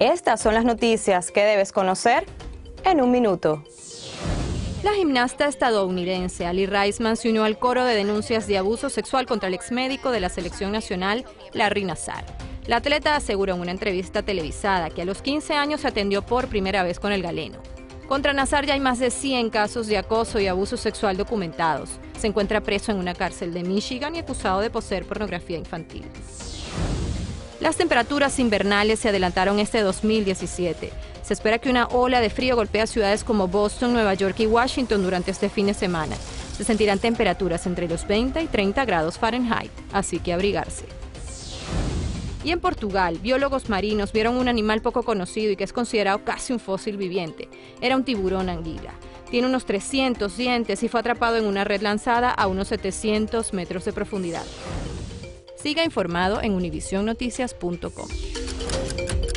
Estas son las noticias que debes conocer en un minuto. La gimnasta estadounidense Ali Reisman se unió al coro de denuncias de abuso sexual contra el exmédico de la selección nacional, Larry Nassar. La atleta aseguró en una entrevista televisada que a los 15 años se atendió por primera vez con el galeno. Contra Nazar ya hay más de 100 casos de acoso y abuso sexual documentados. Se encuentra preso en una cárcel de Michigan y acusado de poseer pornografía infantil. Las temperaturas invernales se adelantaron este 2017. Se espera que una ola de frío golpee a ciudades como Boston, Nueva York y Washington durante este fin de semana. Se sentirán temperaturas entre los 20 y 30 grados Fahrenheit, así que abrigarse. Y en Portugal, biólogos marinos vieron un animal poco conocido y que es considerado casi un fósil viviente. Era un tiburón anguila. Tiene unos 300 dientes y fue atrapado en una red lanzada a unos 700 metros de profundidad. Siga informado en univisionnoticias.com.